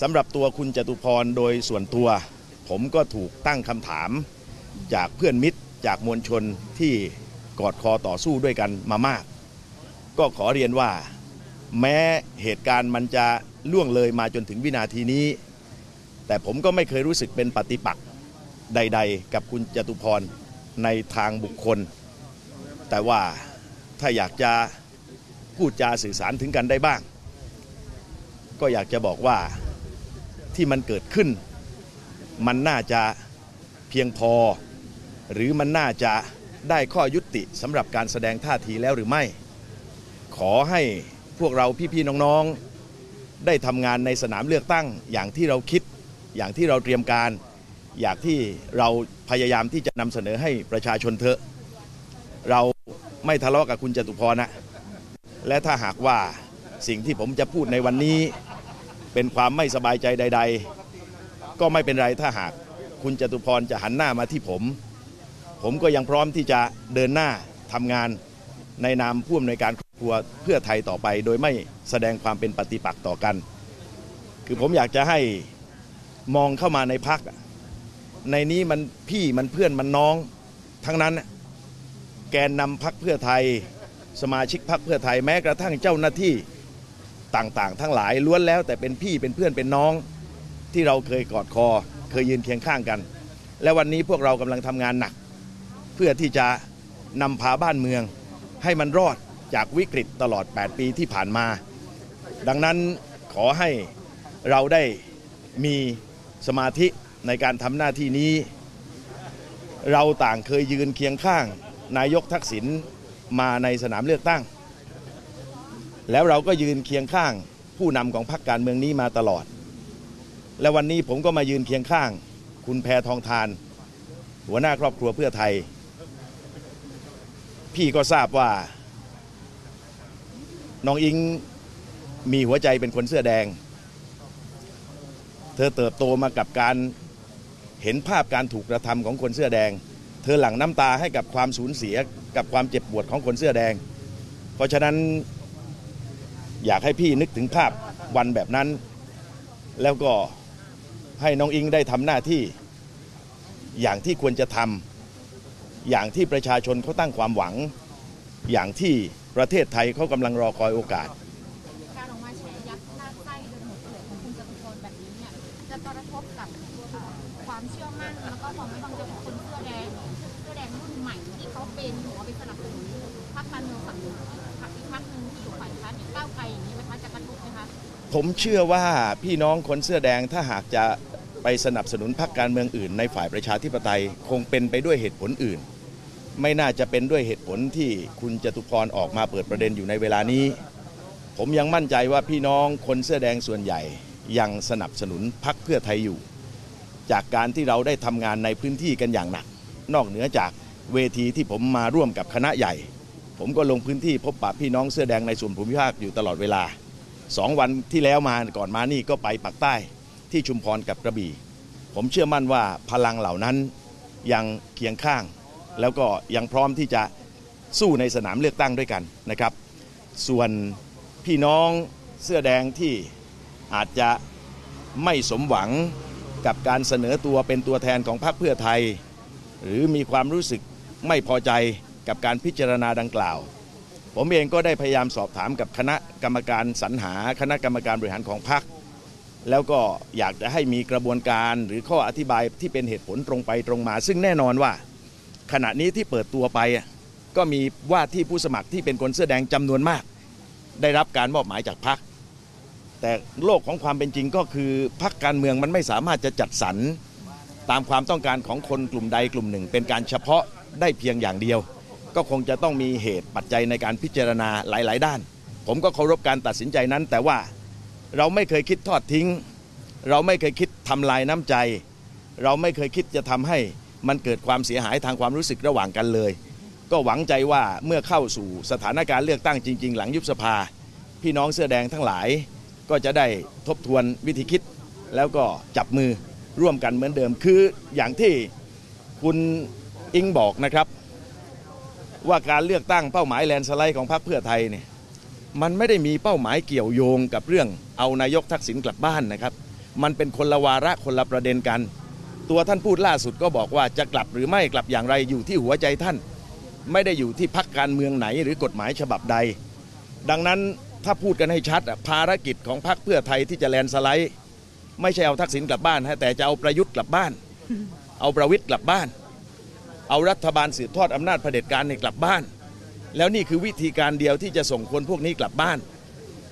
สำหรับตัวคุณจตุพรโดยส่วนตัว ผมก็ถูกตั้งคำถาม จากเพื่อนมิตรจากมวลชนที่กอดคอต่อสู้ด้วยกันมามาก ก็ขอเรียนว่า แม้เหตุการณ์มันจะล่วงเลยมาจนถึงวินาทีนี้ แต่ผมก็ไม่เคยรู้สึกเป็นปฏิปักษ์ใด ๆ กับคุณจตุพรในทางบุคคล แต่ว่าถ้าอยากจะพูดจาสื่อสารถึงกันได้บ้าง ก็อยากจะบอกว่า ที่มันเกิดขึ้น มันน่าจะเพียงพอ หรือมันน่าจะได้ข้อยุติสำหรับการแสดงท่าทีแล้วหรือไม่ ขอให้พวกเราพี่ๆน้องๆ ได้ทำงานในสนามเลือกตั้ง อย่างที่เราคิด อย่างที่เราเตรียมการ อยางที่เราพยายามที่จะนำเสนอให้ประชาชนเถอะ เราไม่ทะเลาะกับคุณจตุพรนะ และถ้าหากว่าสิ่งที่ผมจะพูดในวันนี้ เป็นความไม่สบายใจใด ๆ ก็ไม่เป็นไรถ้าหากคุณจตุพรจะหันหน้ามาที่ผม ผมก็ยังพร้อมที่จะเดินหน้าทำงานในนามผู้อำนวยการครอบครัวเพื่อไทยต่อไป โดยไม่แสดงความเป็นปฏิปักษ์ต่อกัน คือผมอยากจะให้มองเข้ามาในพักในนี้มันพี่มันเพื่อนมันน้องทั้งนั้น แกนนำพักเพื่อไทย สมาชิกพักเพื่อไทยแม้กระทั่งเจ้าหน้าที่ ต่างๆ ทั้งหลายล้วนแล้วแต่เป็นพี่เป็นเพื่อนเป็นน้อง ที่เราเคยกอดคอ เคยยืนเคียงข้างกัน และวันนี้พวกเรากำลังทำงานหนัก เพื่อที่จะนำพาบ้านเมือง ให้มันรอดจากวิกฤตตลอด 8 ปีที่ผ่านมา ดังนั้นขอให้เราได้มีสมาธิในการทำหน้าที่นี้ เราต่างเคยยืนเคียงข้าง นายกทักษิณมาในสนามเลือกตั้ง แล้วเราก็ยืนเคียงข้างผู้นำของพรรคการเมืองนี้มาตลอด และวันนี้ผมก็มายืนเคียงข้าง คุณแพทองทาน หัวหน้าครอบครัวเพื่อไทย พี่ก็ทราบว่า น้องอิงมีหัวใจเป็นคนเสื้อแดง เธอเติบโตมากับการเห็นภาพการถูกกระทำของคนเสื้อแดง เธอหลั่งน้ำตาให้กับความสูญเสียกับความเจ็บปวดของคนเสื้อแดง เพราะฉะนั้น อยากให้พี่นึกถึงภาพวันแบบนั้น แล้วก็ให้น้องอิงได้ทำหน้าที่ อย่างที่ควรจะทำอย่างที่ประชาชนเขาตั้งความหวัง อย่างที่ประเทศไทยเขากำลังรอคอยโอกาส การออกมาแฉยัดหน้าไส้โดยหมดเปลือกของคุณจตุพรแบบนี้เนี่ยจะกระทบกับความเชื่อมั่นแล้วก็ความไว้วางใจของคนเสื้อแดงเสื้อแดงรุ่นใหม่ที่เขาเป็นหัวเป็นสนับสนุนพรรคการเมืองฝั่ง ผมเชื่อว่าพี่น้องคนเสื้อแดงถ้าหากจะไปสนับสนุนพรรคการเมืองอื่น ในฝ่ายประชาธิปไตยคงเป็นไปด้วยเหตุผลอื่น ไม่น่าจะเป็นด้วยเหตุผลที่คุณจตุพรออกมาเปิดประเด็นอยู่ในเวลานี้ ผมยังมั่นใจว่าพี่น้องคนเสื้อแดงส่วนใหญ่ยังสนับสนุนพรรคเพื่อไทยอยู่ จากการที่เราได้ทำงานในพื้นที่กันอย่างหนัก นอกเหนือจากเวทีที่ผมมาร่วมกับคณะใหญ่ ผมก็ลงพื้นที่พบปะพี่น้องเสื้อแดงในส่วนภูมิภาคอยู่ตลอดเวลา สองวันที่แล้วมาก่อนมานี่ก็ไปปักใต้ที่ชุมพรกับกระบี่ ผมเชื่อมั่นว่าพลังเหล่านั้นยังเคียงข้าง แล้วก็ยังพร้อมที่จะสู้ในสนามเลือกตั้งด้วยกันนะครับ ส่วนพี่น้องเสื้อแดงที่อาจจะไม่สมหวังกับการเสนอตัวเป็นตัวแทนของพรรคเพื่อไทย หรือมีความรู้สึกไม่พอใจกับการพิจารณาดังกล่าว ผมเองก็ได้พยายามสอบถามกับคณะกรรมการสรรหา คณะกรรมการบริหารของพรรคแล้วก็อยากจะให้มีกระบวนการหรือข้ออธิบายที่เป็นเหตุผลตรงไปตรงมา ซึ่งแน่นอนว่า ขณะนี้ที่เปิดตัวไป ก็มีว่าที่ผู้สมัครที่เป็นคนเสื้อแดงจำนวนมาก ได้รับการมอบหมายจากพรรคแต่โลกของความเป็นจริงก็คือพรรคการเมืองมันไม่สามารถจะจัดสรรตามความต้องการของคนกลุ่มใดกลุ่มหนึ่ง เป็นการเฉพาะได้เพียงอย่างเดียว ก็คงจะต้องมีเหตุปัจจัยในการพิจารณาหลาย ๆ ด้าน ผมก็เคารพการตัดสินใจนั้น แต่ว่าเราไม่เคยคิดทอดทิ้ง เราไม่เคยคิดทำลายน้ำใจ เราไม่เคยคิดจะทำให้มันเกิดความเสียหายทางความรู้สึกระหว่างกันเลย ก็หวังใจว่าเมื่อเข้าสู่สถานการณ์เลือกตั้งจริง ๆ หลังยุบสภา พี่น้องเสื้อแดงทั้งหลาย ก็จะได้ทบทวนวิธีคิด แล้วก็จับมือร่วมกันเหมือนเดิม คืออย่างที่คุณอิงบอกนะครับ ว่าการเลือกตั้งเป้าหมายแลนสไลด์ของพรรคเพื่อไทยเนี่ยมันไม่ได้มีเป้าหมายเกี่ยวโยงกับเรื่องเอานายกทักษิณกลับบ้านนะครับ มันเป็นคนละวาระคนละประเด็นกัน ตัวท่านพูดล่าสุดก็บอกว่าจะกลับหรือไม่กลับอย่างไรอยู่ที่หัวใจท่าน ไม่ได้อยู่ที่พักการเมืองไหนหรือกฎหมายฉบับใด ดังนั้นถ้าพูดกันให้ชัดอะภารกิจของพรรคเพื่อไทยที่จะแลนสไลด์ ไม่ใช่เอาทักษิณกลับบ้านฮะแต่จะเอาประยุทธ์กลับบ้าน เอาประวิทย์กลับบ้าน เอารัฐบาลสืบทอดอำนาจเผด็จการในกลับบ้าน แล้วนี่คือวิธีการเดียวที่จะส่งคนพวกนี้กลับบ้าน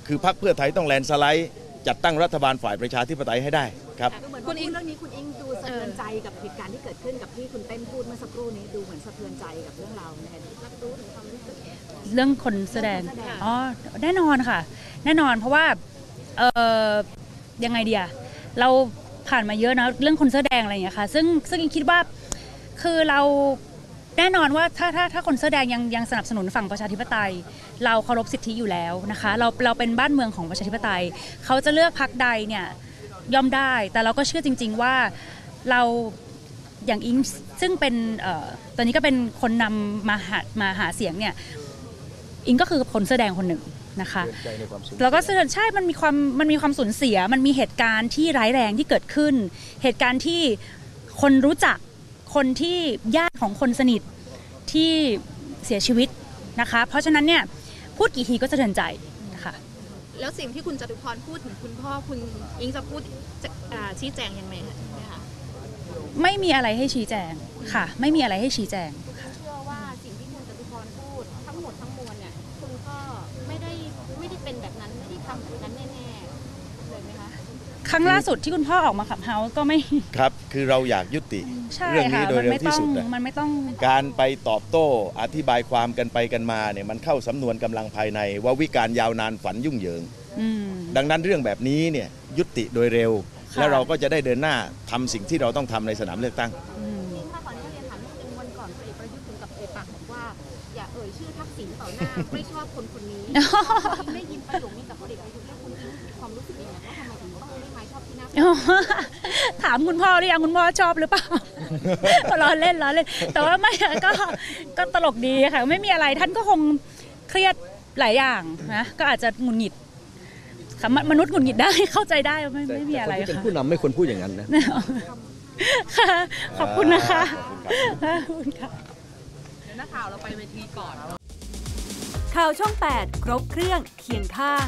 คือพรรคเพื่อไทยต้องแลนด์สไลด์จัดตั้งรัฐบาลฝ่ายประชาธิปไตยให้ได้ครับดูเหมือนคุณอิงเรื่องนี้คุณอิงดูสะเทือนใจกับเหตุการณ์ที่เกิดขึ้นกับที่คุณเต้นพูดเมื่อสักครู่นี้ดูเหมือนสะเทือนใจกับเรื่องราวในอดีตรับรู้ถึงความรู้สึกเรื่องคนแสดงเรื่องคนแสดงอ๋อแน่นอนค่ะ แน่นอนเพราะว่าเออยังไงเดียเราผ่านมาเยอะนะเรื่องคนเสื้อแดงอะไรอย่างเงี้ยค่ะ ซึ่งซึ่งอิงคิดว่า คือเราแน่นอนว่าถ้าถ้าถ้าคนเสื้อแดงยังยังสนับสนุนฝั่งประชาธิปไตย เราเคารพสิทธิอยู่แล้วนะคะเราเราเป็นบ้านเมืองของประชาธิปไตย เขาจะเลือกพรรคใดเนี่ยย่อมได้แต่เราก็เชื่อจริง ๆว่าเราอย่างอิงซึ่งเป็นเอ่อตอนนี้ก็เป็นคนนำมาหามาหาเสียงเนี่ยอิงก็คือคนเสื้อแดงคนหนึ่งนะคะแล้วก็เสื้อใช่มันมีความมันมีความสูญเสีย มันมีเหตุการณ์ที่ร้ายแรงที่เกิดขึ้น เหตุการณ์ที่คนรู้จัก คนที่ญาติของคนสนิทที่เสียชีวิตนะคะ เพราะฉะนั้นเนี่ยพูดกี่ทีก็สะเทือนใจนะคะแล้วสิ่งที่คุณจตุพรพูดถึงคุณพ่อคุณอิงจะพูดจะอ่าชี้แจงยังไงคะเนี่ยค่ะไม่มีอะไรให้ชี้แจงค่ะ ไม่มีอะไรให้ชี้แจง รั้งล่าสุดที่คุณพ่อออกมาขับเฮาส์ก็ไม่ ครับ คือเราอยากยุติใช่เรื่องนี้ค่ะโดยมันเร็วไม่ที่ต้องสุดอะมันไม่ต้อง การไปตอบโต้อธิบายความกันไปกันมาเนี่ยมันเข้าสำนวนกำลังภายใน ว่าวิการยาวนานฝันยุ่งเหยิง อืม ดังนั้นเรื่องแบบนี้เนี่ยยุติโดยเร็ว ค่ะ แล้วเราก็จะได้เดินหน้าทำสิ่งที่เราต้องทำในสนามเลือกตั้ง อืม จริงค่ะตอนนี้เรียนถามนิดนึงวันก่อนพลเอกประยุทธ์ถึงกับเอ่ยปากบอกว่า อย่าเอ่ยชื่อทักษิณต่อหน้า ไม่ชอบคนคนนี้คุณได้ยินประโยคนี้จากพลเอกประยุทธ์แล้วคุณอิ๊งมีความรู้สึกยังไงว่าทำไม ถึงต้องไม่มาชอบที่หน้าถามคุณพ่อหรือยังคุณพ่อชอบหรือเปล่าล้อเล่นล้อเล่น แต่ว่าไม่ก็ก็ตลกดีค่ะ ไม่มีอะไรท่านก็คงเครียดหลายอย่างนะก็อาจจะหงุดหงิดค่ะมมนุษย์หงุดหงิดได้เข้าใจได้ไม่ไม่มีอะไรแต่คนที่เป็นค่ะผู้นำไม่ควรพูดอย่างนั้นนะค่ะขอบคุณนะคะขอบคุณค่ะนักข่าวเราไปเวทีก่อนข่าวช่อง 8 ครบเครื่องเคียงข้าง